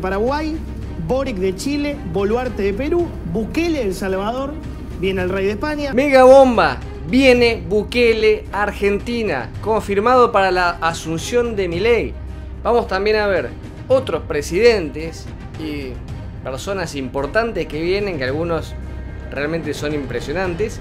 Paraguay, Boric de Chile, Boluarte de Perú, Bukele de El Salvador, viene el rey de España. Mega bomba. Viene Bukele Argentina, confirmado para la asunción de Milei. Vamos también a ver otros presidentes y personas importantes que vienen, que algunos realmente son impresionantes.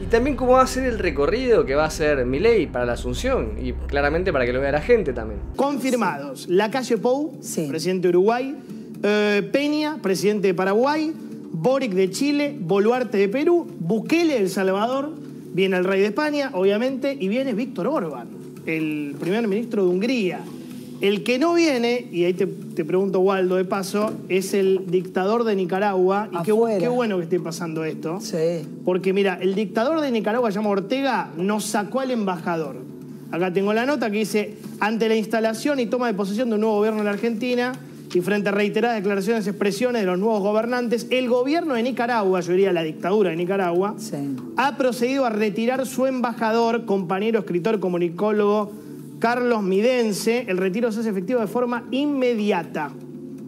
Y también cómo va a ser el recorrido que va a hacer Milei para la Asunción y claramente para que lo vea la gente también. Confirmados, Lacalle Pou, Sí. presidente de Uruguay, eh, Peña, presidente de Paraguay, Boric de Chile, Boluarte de Perú, Bukele de El Salvador, viene el rey de España, obviamente, y viene Víctor Orban, el primer ministro de Hungría. El que no viene, y ahí te, te pregunto, Waldo, de paso, es el dictador de Nicaragua. Y qué, bueno que esté pasando esto. Sí. Porque mira, el dictador de Nicaragua, llama Ortega, nos sacó al embajador. Acá tengo la nota que dice, ante la instalación y toma de posesión de un nuevo gobierno en la Argentina y frente a reiteradas declaraciones y expresiones de los nuevos gobernantes, el gobierno de Nicaragua, yo diría la dictadura de Nicaragua, Sí. ha procedido a retirar su embajador, compañero, escritor, comunicólogo, Carlos Midense. El retiro se hace efectivo de forma inmediata.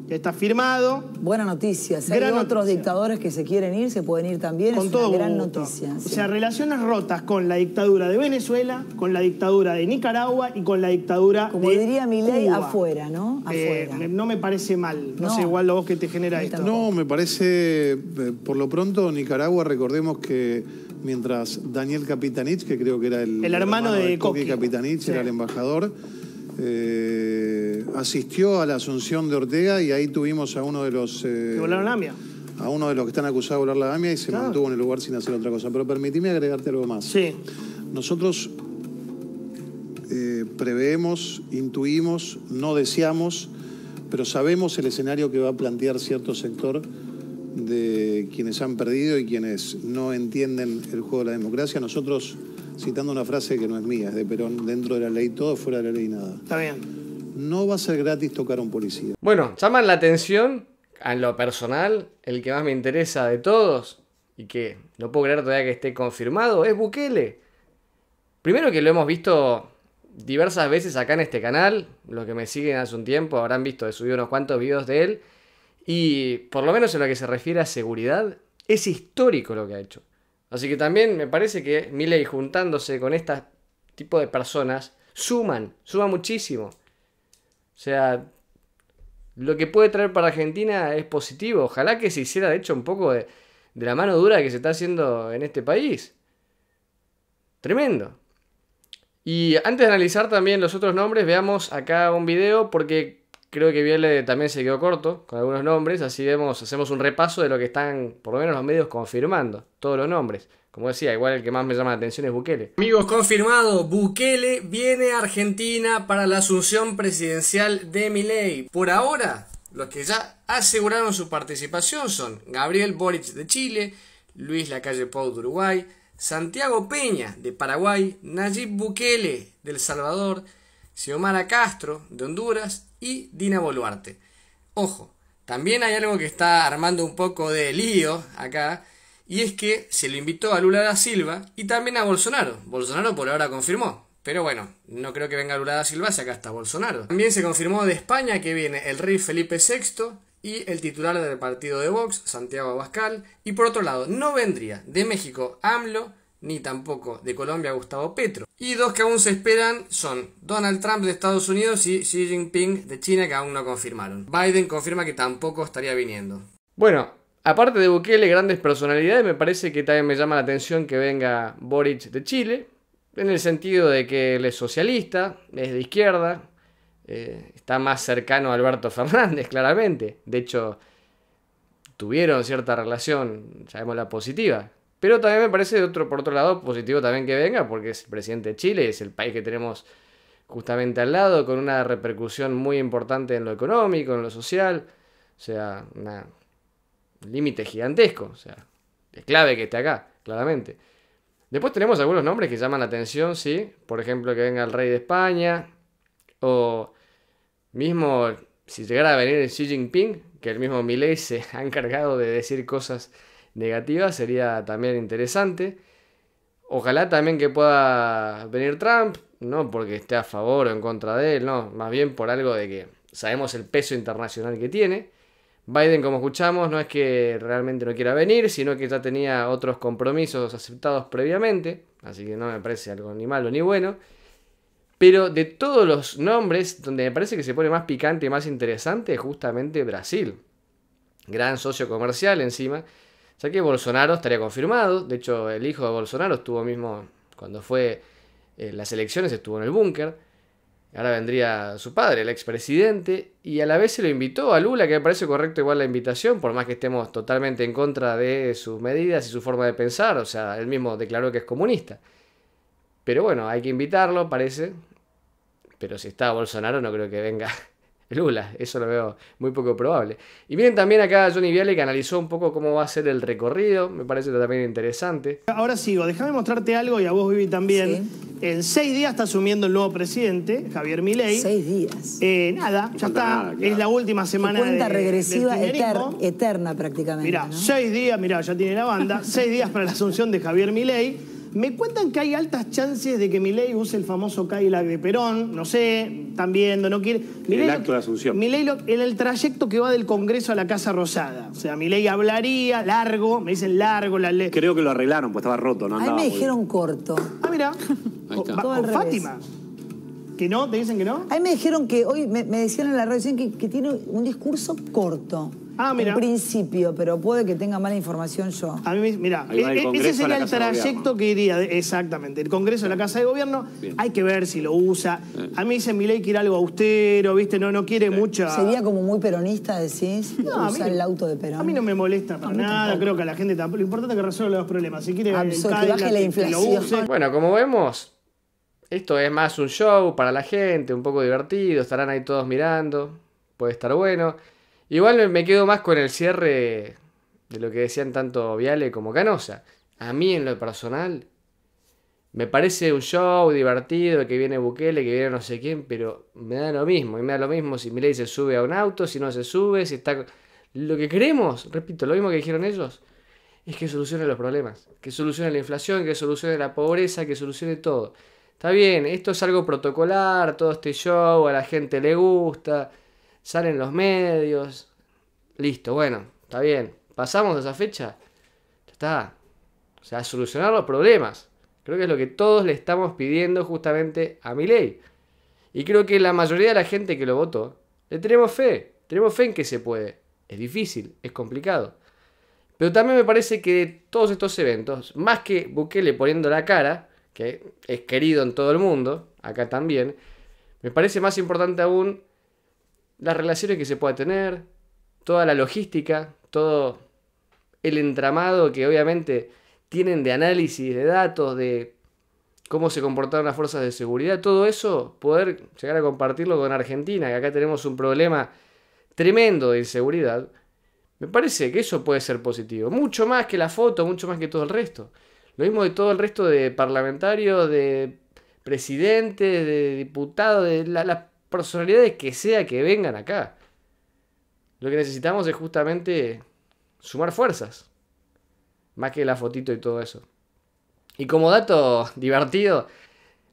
Ya está firmado. Buena noticia. Si hay otros noticia. dictadores que se quieren ir, se pueden ir también. Con es todo una gran gusto. noticia. O sí. sea, relaciones rotas con la dictadura de Venezuela, con la dictadura de Nicaragua y con la dictadura Como de diría Milei, Cuba. afuera, ¿no? Eh, Afuera. no me parece mal. No, No. sé igual lo vos que te genera esto. No, me parece, eh, por lo pronto, Nicaragua, recordemos que mientras Daniel Capitanich, que creo que era el, El hermano de Coqui. Capitanich, Sí. era el embajador, eh, asistió a la asunción de Ortega y ahí tuvimos a uno de los... eh, Que volaron la AMIA. a uno de los que están acusados de volar la AMIA y se Claro. mantuvo en el lugar sin hacer otra cosa. Pero permitime agregarte algo más. Sí. Nosotros eh, preveemos, intuimos, no deseamos, pero sabemos el escenario que va a plantear cierto sector de quienes han perdido y quienes no entienden el juego de la democracia. Nosotros, citando una frase que no es mía, es de Perón, dentro de la ley todo, fuera de la ley nada. Está bien. No va a ser gratis tocar a un policía. Bueno, llaman la atención, en lo personal, el que más me interesa de todos, y que no puedo creer todavía que esté confirmado, es Bukele. Primero que lo hemos visto diversas veces acá en este canal, los que me siguen hace un tiempo habrán visto, he subido unos cuantos videos de él, y por lo menos en lo que se refiere a seguridad, es histórico lo que ha hecho. Así que también me parece que Milei juntándose con este tipo de personas, suman, suman muchísimo. O sea, lo que puede traer para Argentina es positivo. Ojalá que se hiciera, de hecho, un poco de, de la mano dura que se está haciendo en este país. Tremendo. Y antes de analizar también los otros nombres, veamos acá un video porque creo que Viale también se quedó corto con algunos nombres, así vemos, hacemos un repaso de lo que están, por lo menos los medios, confirmando, todos los nombres. Como decía, igual el que más me llama la atención es Bukele. Amigos, confirmado, Bukele viene a Argentina para la asunción presidencial de Milei. Por ahora, los que ya aseguraron su participación son Gabriel Boric de Chile, Luis Lacalle Pou de Uruguay, Santiago Peña de Paraguay, Nayib Bukele de El Salvador, Xiomara Castro de Honduras y Dina Boluarte. Ojo, también hay algo que está armando un poco de lío acá, y es que se lo invitó a Lula da Silva y también a Bolsonaro. Bolsonaro por ahora confirmó. Pero bueno, no creo que venga Lula da Silva si acá está Bolsonaro. También se confirmó de España que viene el rey Felipe VI y el titular del partido de Vox, Santiago Abascal. Y por otro lado, no vendría de México AMLO, ni tampoco de Colombia Gustavo Petro. Y dos que aún se esperan son Donald Trump de Estados Unidos y Xi Jinping de China que aún no confirmaron. Biden confirma que tampoco estaría viniendo. Bueno, aparte de Bukele, grandes personalidades, me parece que también me llama la atención que venga Boric de Chile, en el sentido de que él es socialista, es de izquierda, eh, está más cercano a Alberto Fernández, claramente. De hecho, tuvieron cierta relación, llamémosla positiva. Pero también me parece, de otro, por otro lado, positivo también que venga, porque es el presidente de Chile, es el país que tenemos justamente al lado, con una repercusión muy importante en lo económico, en lo social. O sea, un límite gigantesco. O sea, es clave que esté acá, claramente. Después tenemos algunos nombres que llaman la atención, sí. Por ejemplo, que venga el rey de España. O mismo, si llegara a venir Xi Jinping, que el mismo Milei se ha encargado de decir cosas negativas, sería también interesante. Ojalá también que pueda venir Trump, no porque esté a favor o en contra de él, no, más bien por algo de que sabemos el peso internacional que tiene. Biden, como escuchamos, no es que realmente no quiera venir, sino que ya tenía otros compromisos aceptados previamente, así que no me parece algo ni malo ni bueno. Pero de todos los nombres, donde me parece que se pone más picante y más interesante es justamente Brasil. Gran socio comercial encima. Ya que Bolsonaro estaría confirmado. De hecho, el hijo de Bolsonaro estuvo mismo cuando fue eh, las elecciones, estuvo en el búnker. Ahora vendría su padre, el expresidente, y a la vez se lo invitó a Lula, que me parece correcto igual la invitación, por más que estemos totalmente en contra de sus medidas y su forma de pensar, o sea, él mismo declaró que es comunista. Pero bueno, hay que invitarlo, parece. Pero si está Bolsonaro, no creo que venga Lula, eso lo veo muy poco probable. Y miren también acá Johnny Viale que analizó un poco cómo va a ser el recorrido, me parece también interesante. Ahora sigo, déjame mostrarte algo y a vos Vivi también. En seis días está asumiendo el nuevo presidente, Javier Milei. Seis días. Eh, nada, ya está, nada, claro. es la última semana cuenta de, regresiva del kirchnerismo. eter- eterna prácticamente. Mirá, ¿no? seis días, mirá, ya tiene la banda, seis días para la asunción de Javier Milei. Me cuentan que hay altas chances de que Milei use el famoso Cadillac de Perón, no sé, están viendo, no quiere. Milei lo- acto de asunción. Milei lo- en el trayecto que va del Congreso a la Casa Rosada. O sea, Milei hablaría largo, me dicen largo la ley. Creo que lo arreglaron, pues estaba roto, no A mí andaba me dijeron corto. Ah, mira. Ahí está. Fátima. ¿Que no? ¿Te dicen que no? A mí me dijeron que hoy, me, me decían en la radio que, que tiene un discurso corto. Ah, mira. En principio, pero puede que tenga mala información yo. A mí, mira, e- e- ese sería el trayecto que iría, de- exactamente, el Congreso a la Casa de Gobierno, Bien. hay que ver si lo usa. A mí dice Milei que ir algo austero, ¿viste? No, no quiere mucha... Sería como muy peronista, decís, No, a mí- usar el auto de Perón. A mí no me molesta para nada, tampoco. creo que a la gente tampoco. Lo importante es que resuelva los problemas. Si quiere Absolut- que baje la inflación. que lo use. Bueno, como vemos, esto es más un show para la gente, un poco divertido, estarán ahí todos mirando, puede estar bueno. Igual me- quedo más con el cierre de lo que decían tanto Viale como Canosa. A mí en lo personal me parece un show divertido, que viene Bukele, que viene no sé quién, pero me da lo mismo. Y me da lo mismo si Milei se sube a un auto, si no se sube, si está... Lo que queremos, repito, lo mismo que dijeron ellos, es que solucione los problemas, que solucione la inflación, que solucione la pobreza, que solucione todo. Está bien, esto es algo protocolar, todo este show, a la gente le gusta, salen los medios. Listo, bueno, está bien. Pasamos de esa fecha. Ya está. O sea, solucionar los problemas. Creo que es lo que todos le estamos pidiendo justamente a mi ley. Y creo que la mayoría de la gente que lo votó, le tenemos fe. Tenemos fe en que se puede. Es difícil, es complicado. Pero también me parece que de todos estos eventos, más que Bukele poniendo la cara, que es querido en todo el mundo, acá también, me parece más importante aún las relaciones que se pueda tener, toda la logística, todo el entramado que obviamente tienen de análisis de datos, de cómo se comportaron las fuerzas de seguridad, todo eso, poder llegar a compartirlo con Argentina, que acá tenemos un problema tremendo de inseguridad, me parece que eso puede ser positivo. Mucho más que la foto, mucho más que todo el resto. Lo mismo de todo el resto de parlamentarios, de presidentes, de diputados, de la- las personalidades que sea que vengan acá. Lo que necesitamos es justamente sumar fuerzas. Más que la fotito y todo eso. Y como dato divertido,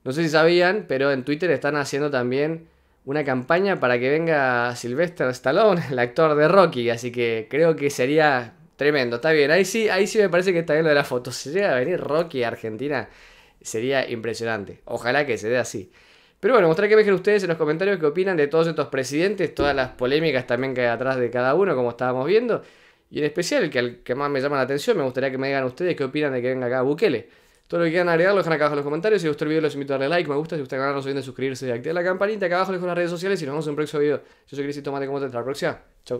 no sé si sabían, pero en Twitter están haciendo también una campaña para que venga Sylvester Stallone, el actor de Rocky, así que creo que sería tremendo, está bien, ahí sí, ahí sí me parece que está bien lo de la foto, si llega a venir Rocky a Argentina, sería impresionante, ojalá que se dé así. Pero bueno, mostrar que me dejen ustedes en los comentarios qué opinan de todos estos presidentes, todas las polémicas también que hay atrás de cada uno, como estábamos viendo, y en especial el que, el que más me llama la atención, me gustaría que me digan ustedes qué opinan de que venga acá Bukele. Todo lo que quieran agregar lo dejan acá abajo en los comentarios. Si les gustó el video, los invito a darle like, me gusta. Si ustedes ganan, no se olviden de suscribirse y activar la campanita. Acá abajo les dejo las redes sociales y nos vemos en un próximo video. Yo soy Crisito Tomate, como te hasta la próxima. Chau.